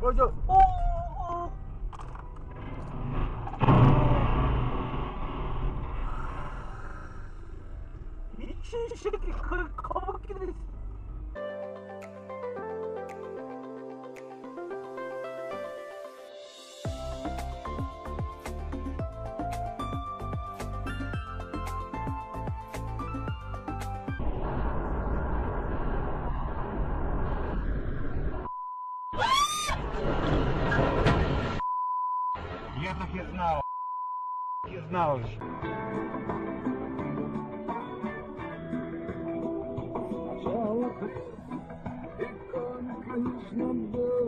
뭐죠? 오! 오! 미친 새끼 그 거북이들 technology. Number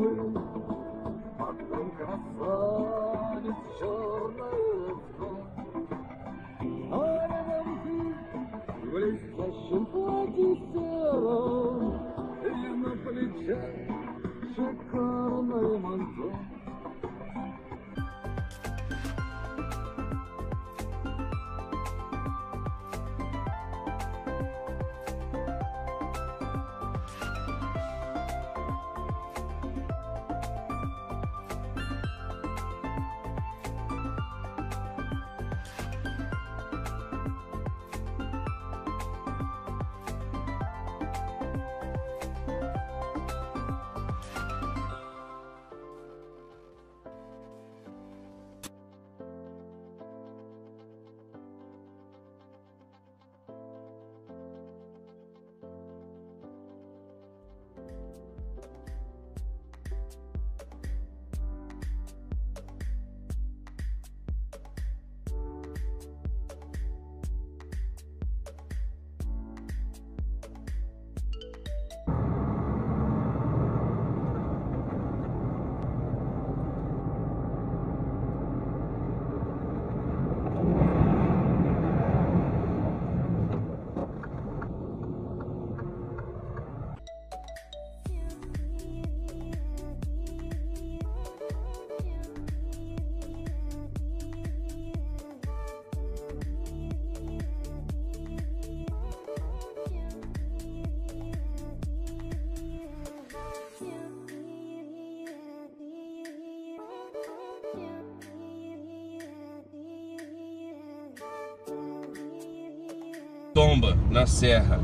tomba na serra.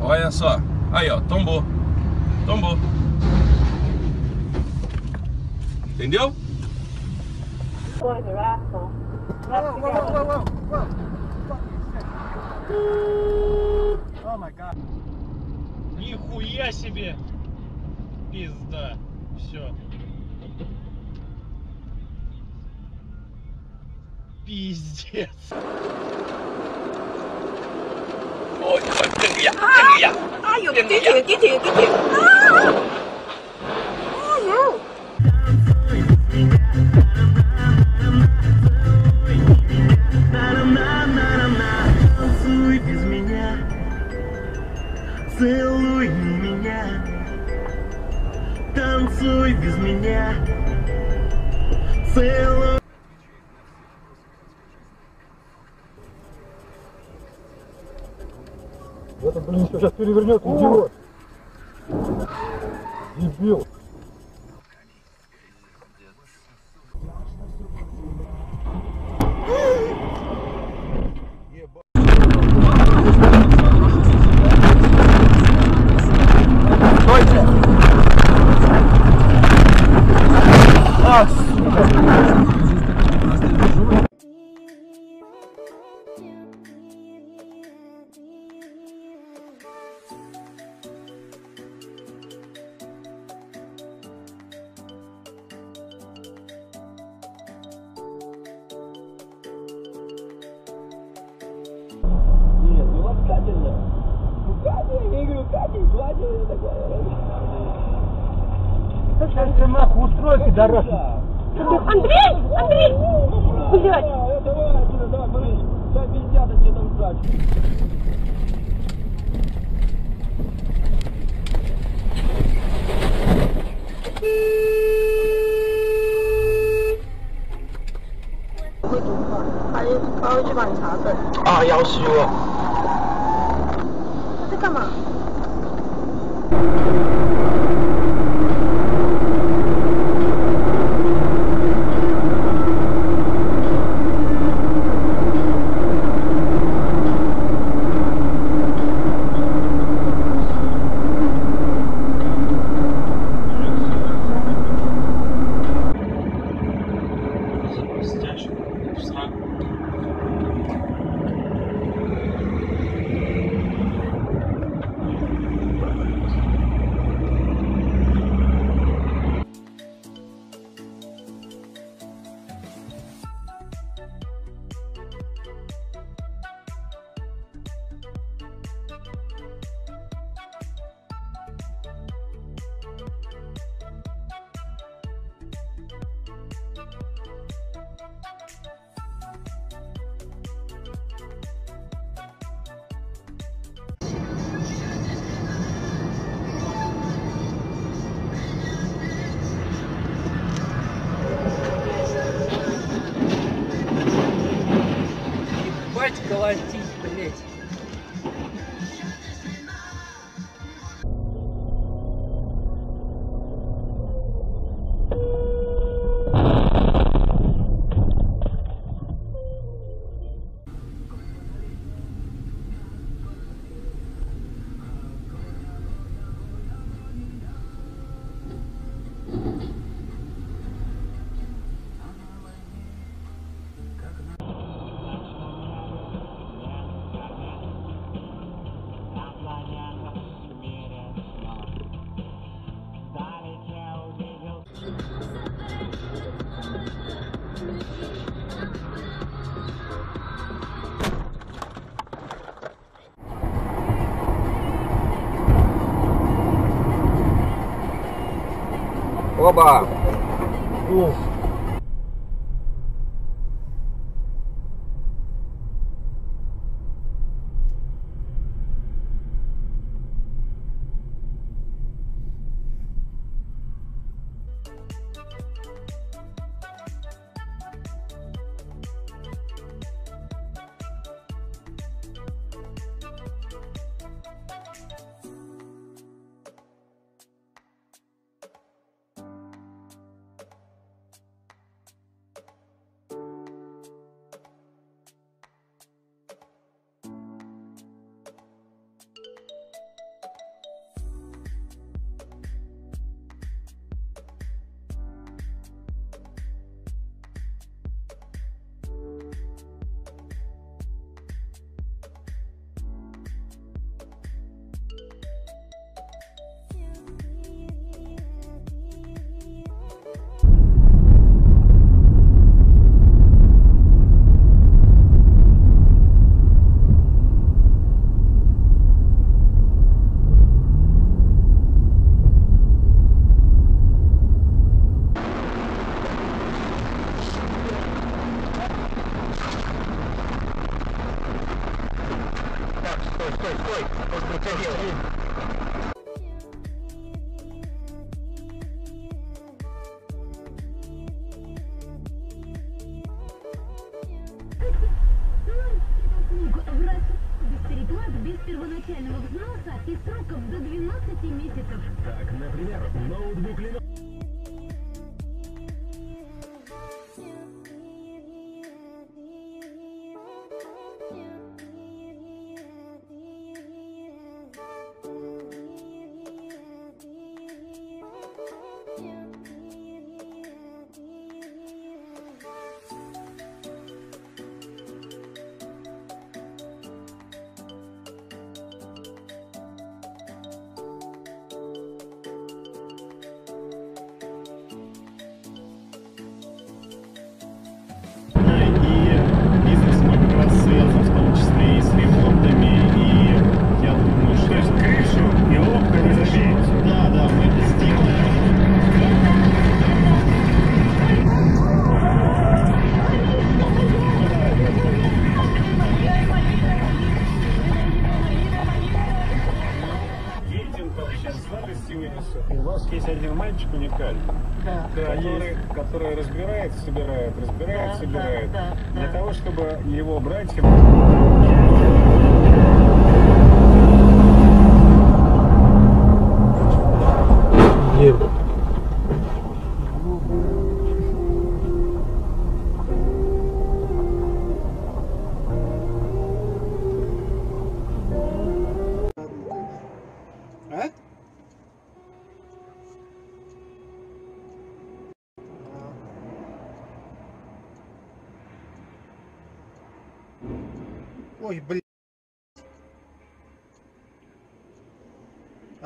Olha só. Aí, ó, tombou. Tombou. Entendeu? Oh Нихуя себе! Пизда. Все. Пиздец. 哎呀哎呦给钱给钱给钱 сейчас перевернет, идиот. Дебил. 干嘛？Oba! Uh.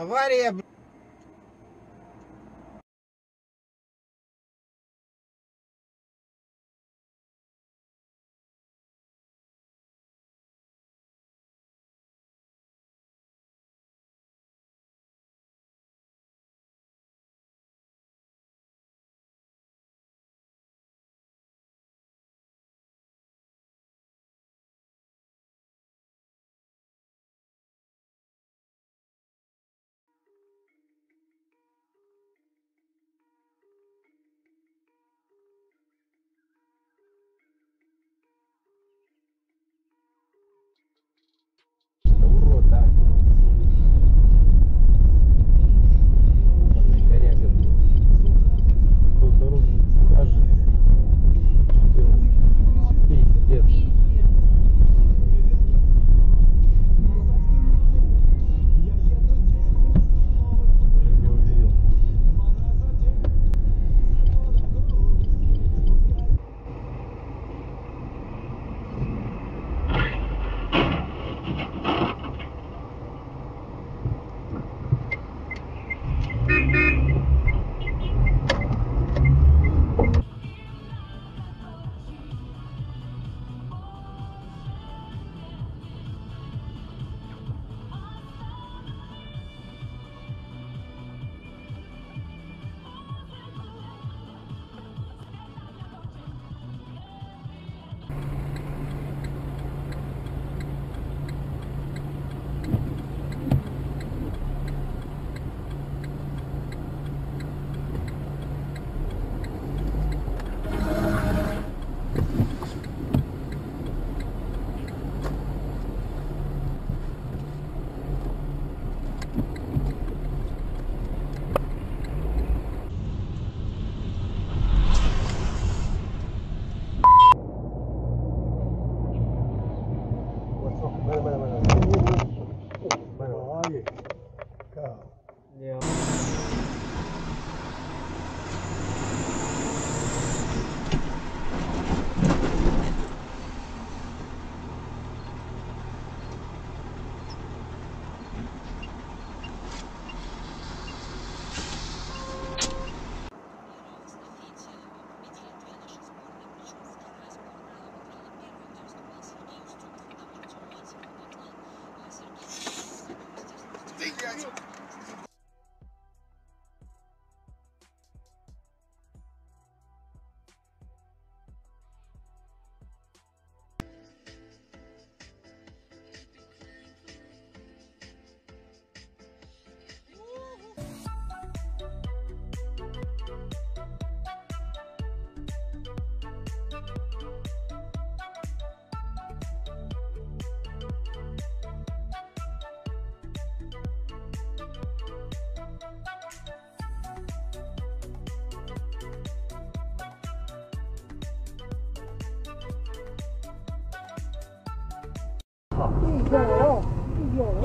Agora é.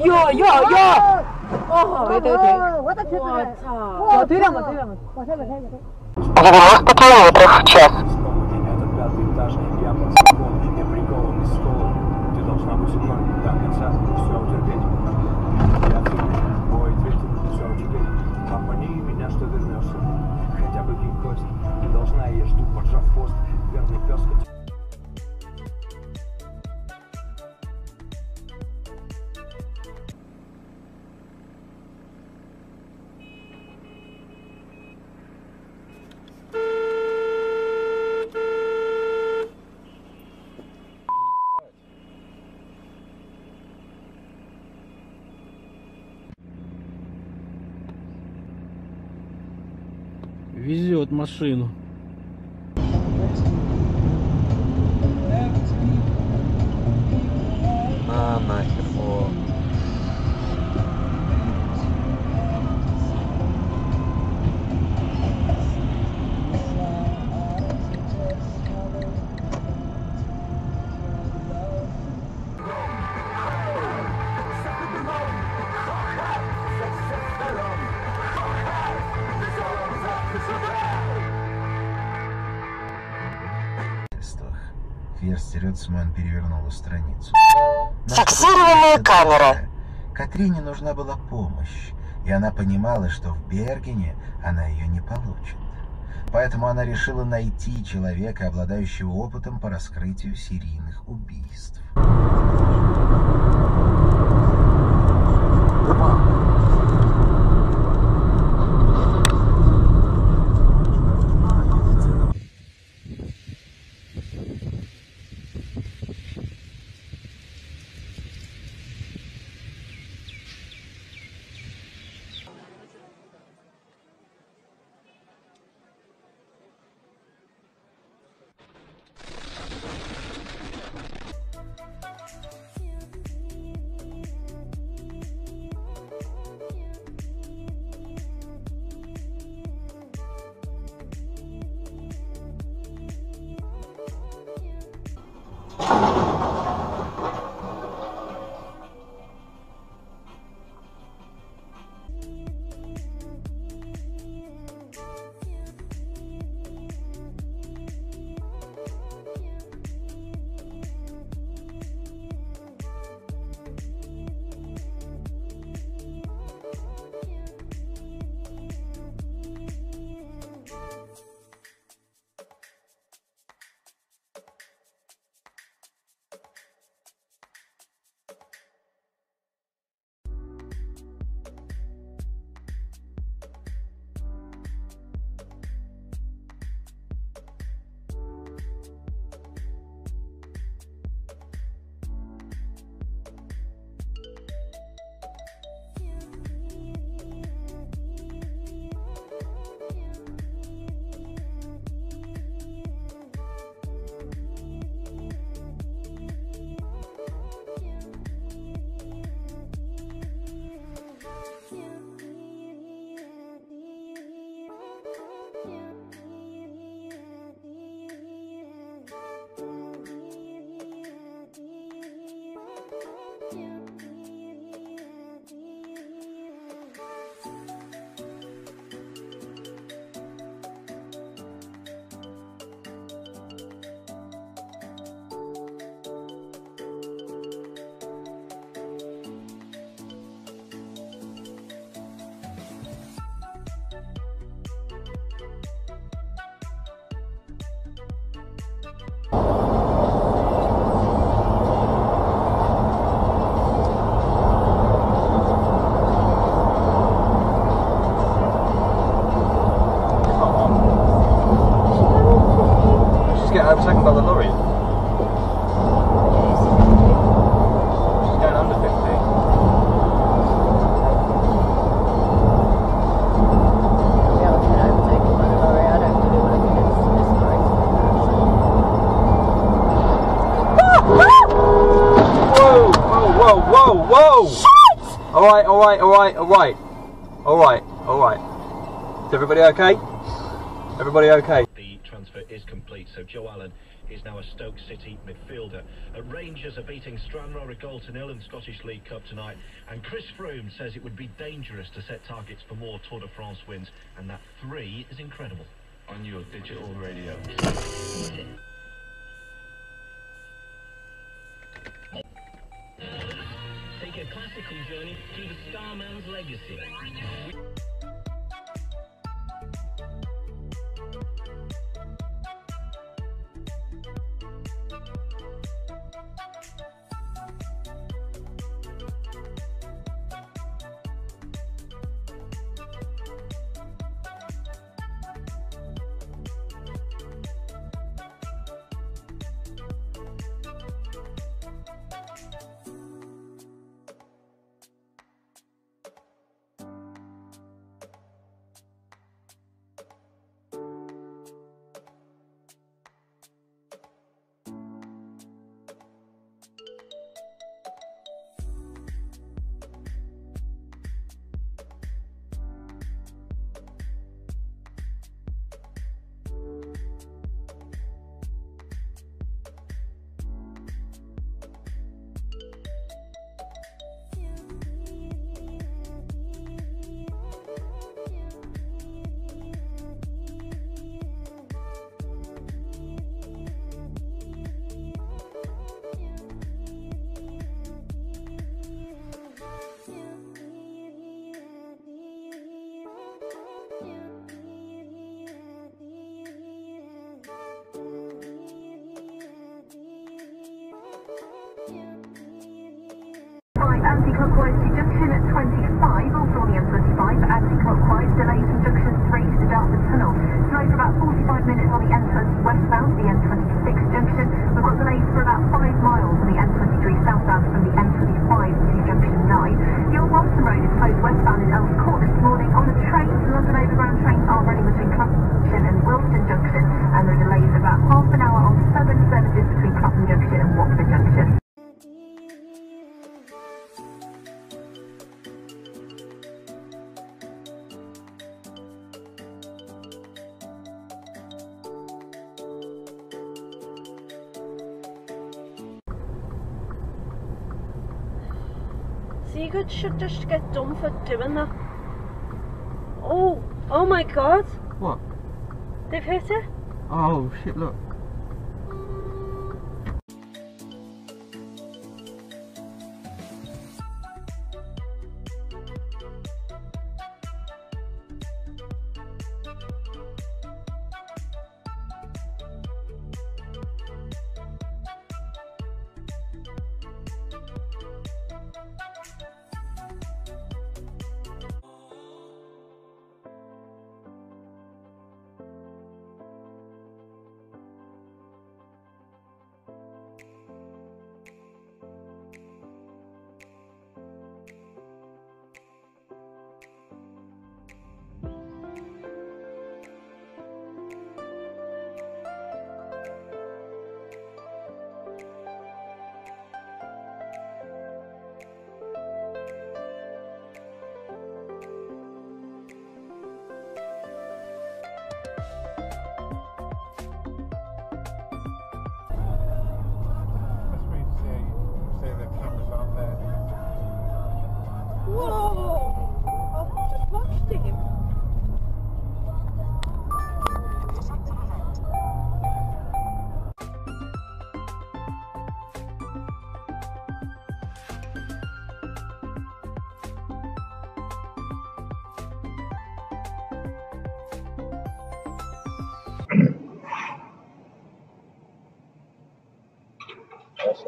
이야, 야, 야! 아하, 왜 돼, 돼? 와, 참. 야, 드라마, 드라마. девяносто километров в час. Хотя бы гинкость, не должна я жду, поджав хвост, верный пес машину. Ферстерецман перевернула страницу. Фиксированная камера. Катрине нужна была помощь, и она понимала, что в Бергене она ее не получит. Поэтому она решила найти человека, обладающего опытом по раскрытию серийных убийств. get um, overtaken by the lorry. She's going under 50. Whoa, whoa, whoa! Alright, alright, alright, alright. Alright, alright. Is everybody okay? Everybody okay? Complete, so Joe Allen is now a Stoke City midfielder. Uh, Rangers are beating Stranraer a goal to nil in the Scottish League Cup tonight, and Chris Froome says it would be dangerous to set targets for more Tour de France wins, and that three is incredible. On your digital radio. Take a classical journey through the Starman's legacy. 关系，就。Should just get done for doing that. Oh, oh my god. What? They've hit it. Oh shit! Look.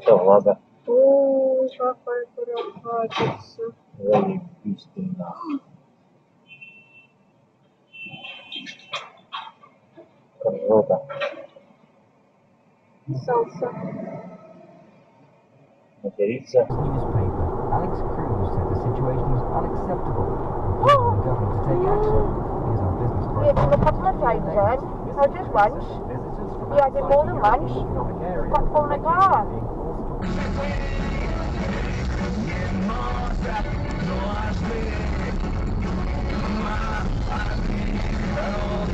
Então, salvada. Uh, já foi por eu faço. Olha, Cristina. Carrota. Salsa. Materiza. Alex Cruz said the situation was unacceptable. Oh. The government to take action. We have been a couple of times, John. Not just once. Yeah, I did more than once. But on a car. Oh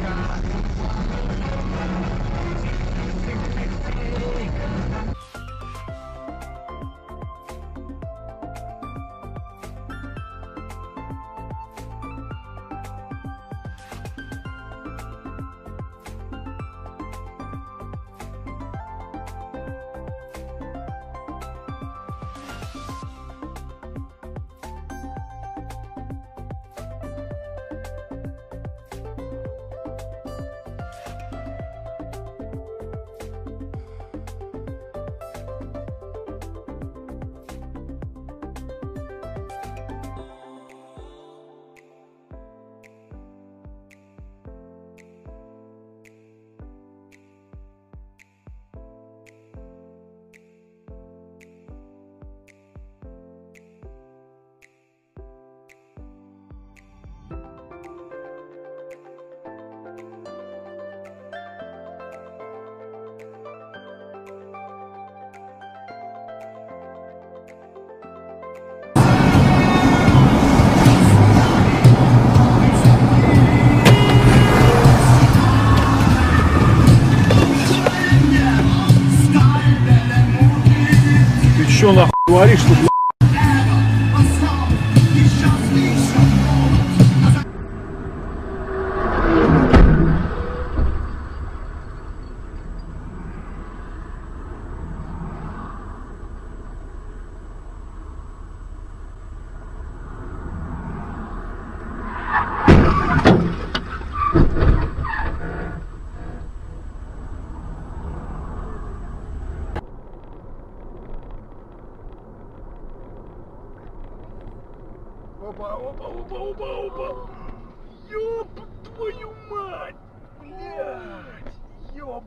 говоришь, что...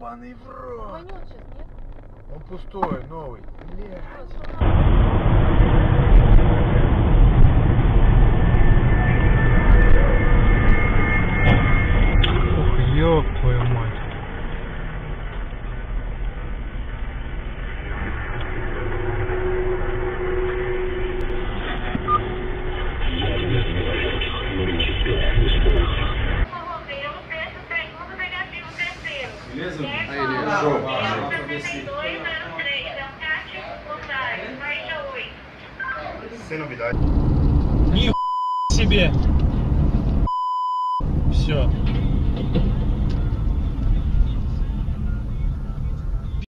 Ёбаный в рот! Он пустой, новый. Блядь.